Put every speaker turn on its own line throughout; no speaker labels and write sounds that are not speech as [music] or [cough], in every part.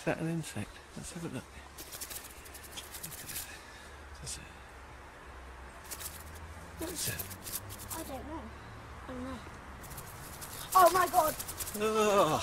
Is that an insect? Let's have a look. It? What's it?
I don't know. I don't know. Oh my god!
Oh.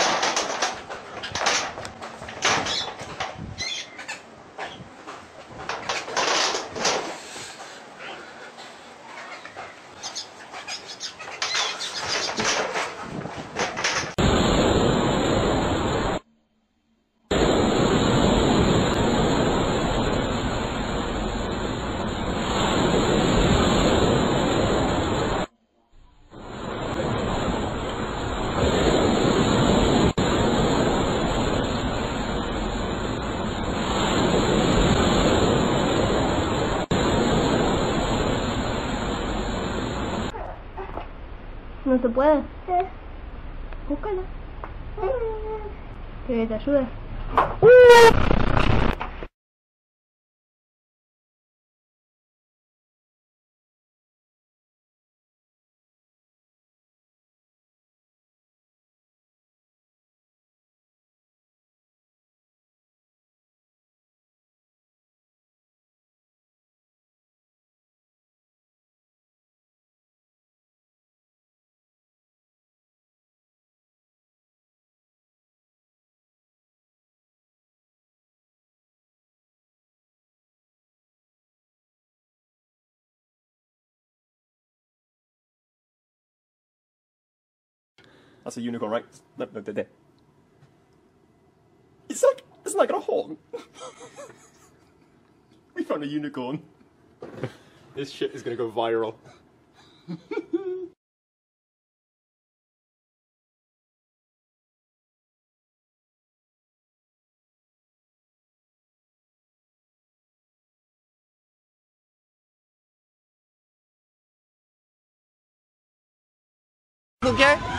No se puede. Búscalo. Que te ayude.
That's a unicorn, right? No, no, there, there. It's like, it's like a horn. [laughs] we found a unicorn. [laughs] this shit is gonna go viral.
Okay?